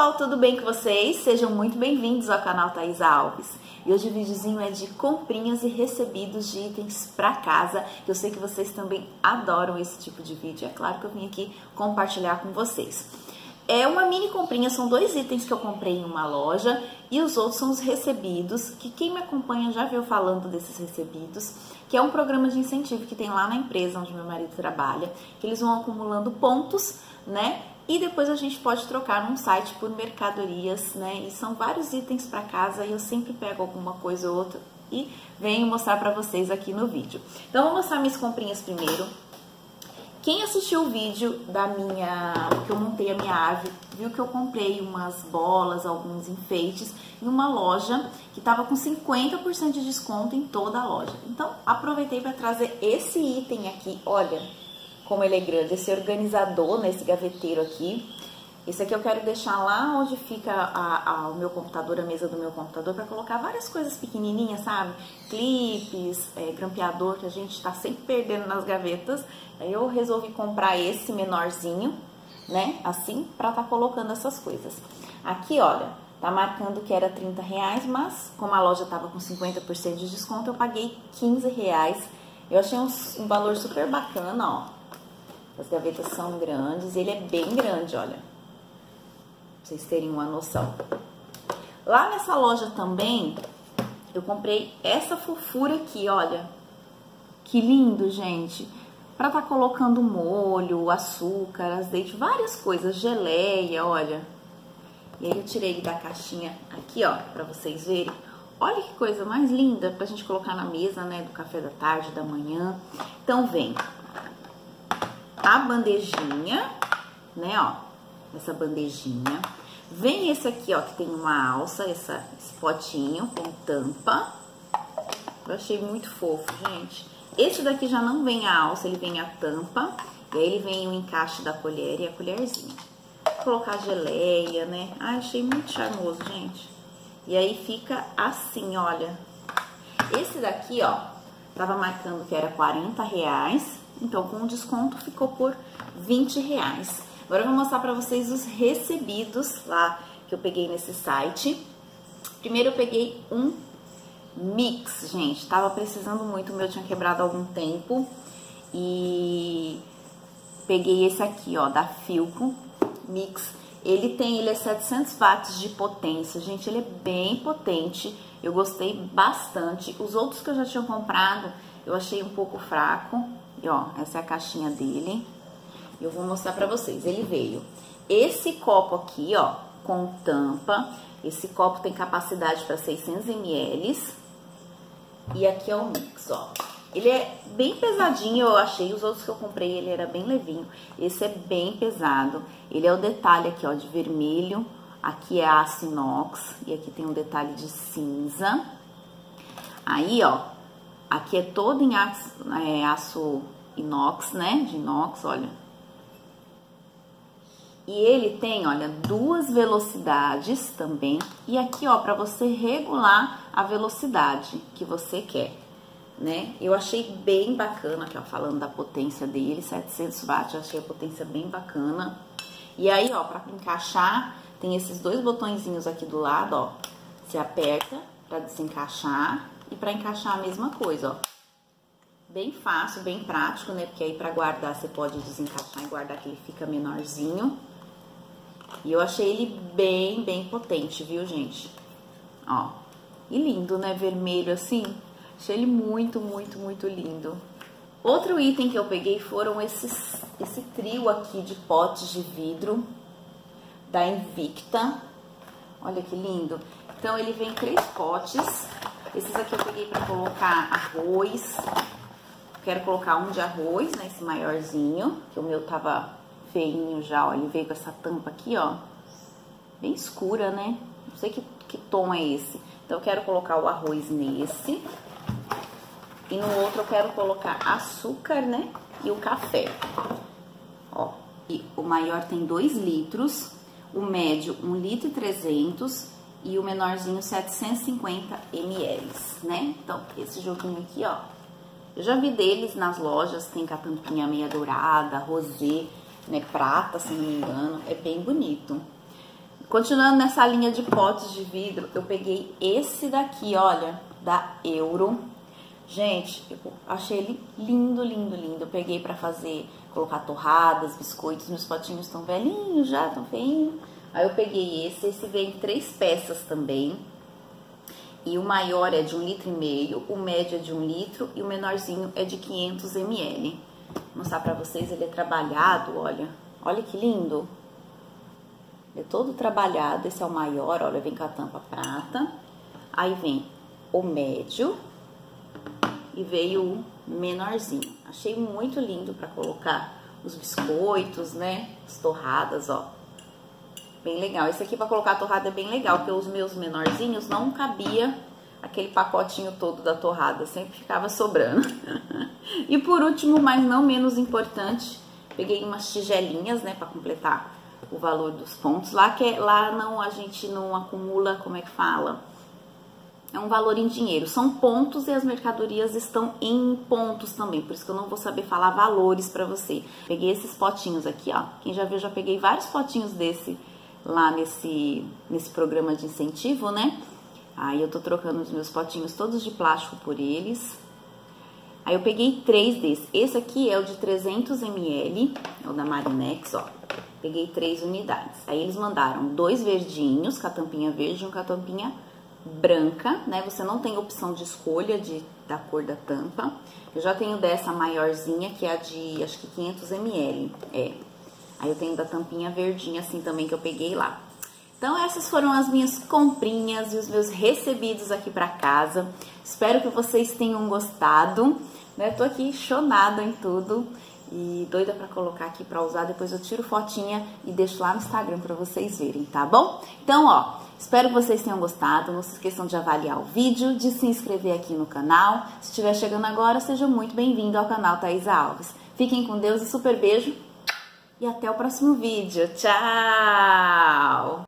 pessoal, tudo bem com vocês? Sejam muito bem-vindos ao canal Thaisa Alves. E hoje o videozinho é de comprinhas e recebidos de itens para casa, que eu sei que vocês também adoram esse tipo de vídeo. É claro que eu vim aqui compartilhar com vocês. É uma mini comprinha, são dois itens que eu comprei em uma loja e os outros são os recebidos, que quem me acompanha já viu falando desses recebidos, que é um programa de incentivo que tem lá na empresa onde meu marido trabalha, que eles vão acumulando pontos, né? E depois a gente pode trocar num site por mercadorias, né? E são vários itens para casa e eu sempre pego alguma coisa ou outra e venho mostrar para vocês aqui no vídeo. Então, vou mostrar minhas comprinhas primeiro. Quem assistiu o vídeo da minha, que eu montei a minha ave, viu que eu comprei umas bolas, alguns enfeites em uma loja que estava com 50% de desconto em toda a loja. Então, aproveitei para trazer esse item aqui, olha, como ele é grande, esse organizador, né, esse gaveteiro aqui. Esse aqui eu quero deixar lá onde fica a, a, o meu computador, a mesa do meu computador, para colocar várias coisas pequenininhas, sabe? Clipes, é, grampeador, que a gente está sempre perdendo nas gavetas. Aí eu resolvi comprar esse menorzinho, né? Assim, para estar tá colocando essas coisas. Aqui, olha, tá marcando que era 30 reais, mas como a loja tava com 50% de desconto, eu paguei 15 reais. Eu achei um, um valor super bacana, ó. As gavetas são grandes, ele é bem grande, olha. Pra vocês terem uma noção. Lá nessa loja também, eu comprei essa fofura aqui, olha. Que lindo, gente. Pra tá colocando molho, açúcar, azeite, várias coisas, geleia, olha. E aí eu tirei ele da caixinha aqui, ó, pra vocês verem. Olha que coisa mais linda pra gente colocar na mesa, né, do café da tarde, da manhã. Então, vem a bandejinha, né, ó, essa bandejinha. Vem esse aqui, ó, que tem uma alça, essa, esse potinho com tampa. Eu achei muito fofo, gente. Esse daqui já não vem a alça, ele vem a tampa. E aí ele vem o encaixe da colher e a colherzinha. Vou colocar geleia, né? Achei muito charmoso, gente. E aí fica assim, olha. Esse daqui, ó, tava marcando que era 40 reais. Então, com o desconto ficou por 20 reais. Agora eu vou mostrar para vocês os recebidos lá que eu peguei nesse site. Primeiro eu peguei um mix, gente. Tava precisando muito, o meu tinha quebrado há algum tempo. E peguei esse aqui, ó, da Filco Mix. Ele tem, ele é 700 watts de potência. Gente, ele é bem potente. Eu gostei bastante. Os outros que eu já tinha comprado, eu achei um pouco fraco. E ó, essa é a caixinha dele. Eu vou mostrar pra vocês. Ele veio esse copo aqui, ó, com tampa. Esse copo tem capacidade para 600 ml. E aqui é o mix, ó. Ele é bem pesadinho, eu achei. Os outros que eu comprei, ele era bem levinho. Esse é bem pesado. Ele é o detalhe aqui, ó, de vermelho. Aqui é aço inox. E aqui tem um detalhe de cinza. Aí, ó, Aqui é todo em aço, é, aço inox, né? De inox, olha. E ele tem, olha, duas velocidades também. E aqui, ó, para você regular a velocidade que você quer, né? Eu achei bem bacana, aqui, ó, falando da potência dele, 700 watts, eu achei a potência bem bacana. E aí, ó, para encaixar, tem esses dois botõezinhos aqui do lado, ó. Você aperta para desencaixar e para encaixar a mesma coisa, ó. Bem fácil, bem prático, né? Porque aí para guardar você pode desencaixar e guardar que ele fica menorzinho. E eu achei ele bem, bem potente, viu, gente? Ó. E lindo, né? Vermelho assim. Achei ele muito, muito, muito lindo. Outro item que eu peguei foram esses, esse trio aqui de potes de vidro da Invicta. Olha que lindo. Então, ele vem três potes esses aqui eu peguei pra colocar arroz. Quero colocar um de arroz, né? Esse maiorzinho, que o meu tava feinho já, ó. Ele veio com essa tampa aqui, ó. Bem escura, né? Não sei que, que tom é esse. Então, eu quero colocar o arroz nesse. E no outro eu quero colocar açúcar, né? E o café. Ó. E o maior tem 2 litros. O médio, 1 um litro e 300 e o menorzinho 750 ml, né? Então, esse joguinho aqui, ó, eu já vi deles nas lojas, tem com a tampinha meia dourada, rosé, né, prata, se não me engano, é bem bonito. Continuando nessa linha de potes de vidro, eu peguei esse daqui, olha, da Euro. Gente, eu achei ele lindo, lindo, lindo. Eu peguei para fazer, colocar torradas, biscoitos. Meus potinhos estão velhinhos já, estão feinhos. Aí eu peguei esse, esse vem três peças também. E o maior é de um litro e meio, o médio é de um litro e o menorzinho é de 500 ml. Vou mostrar pra vocês, ele é trabalhado, olha. Olha que lindo. É todo trabalhado, esse é o maior, olha, vem com a tampa prata. Aí vem o médio e veio o menorzinho. Achei muito lindo para colocar os biscoitos, né? As torradas, ó. Bem legal. Esse aqui para colocar a torrada é bem legal, porque os meus menorzinhos não cabia aquele pacotinho todo da torrada, sempre ficava sobrando. e por último, mas não menos importante, peguei umas tigelinhas, né, para completar o valor dos pontos. Lá que é, lá não a gente não acumula, como é que fala? É um valor em dinheiro. São pontos e as mercadorias estão em pontos também. Por isso que eu não vou saber falar valores para você. Peguei esses potinhos aqui, ó. Quem já viu, já peguei vários potinhos desse lá nesse, nesse programa de incentivo, né? Aí eu tô trocando os meus potinhos todos de plástico por eles. Aí eu peguei três desses. Esse aqui é o de 300 ml, é o da Marinex, ó. Peguei três unidades. Aí eles mandaram dois verdinhos, com a tampinha verde e um com a tampinha branca, né? Você não tem opção de escolha de, da cor da tampa. Eu já tenho dessa maiorzinha, que é a de, acho que 500 ml, é. Aí eu tenho da tampinha verdinha assim também que eu peguei lá. Então essas foram as minhas comprinhas e os meus recebidos aqui para casa. Espero que vocês tenham gostado. Né? Tô aqui chonada em tudo e doida para colocar aqui para usar. Depois eu tiro fotinha e deixo lá no Instagram para vocês verem, tá bom? Então, ó, espero que vocês tenham gostado. Não se esqueçam de avaliar o vídeo, de se inscrever aqui no canal. Se estiver chegando agora, seja muito bem-vindo ao canal Thaisa Alves. Fiquem com Deus e super beijo e até o próximo vídeo. Tchau!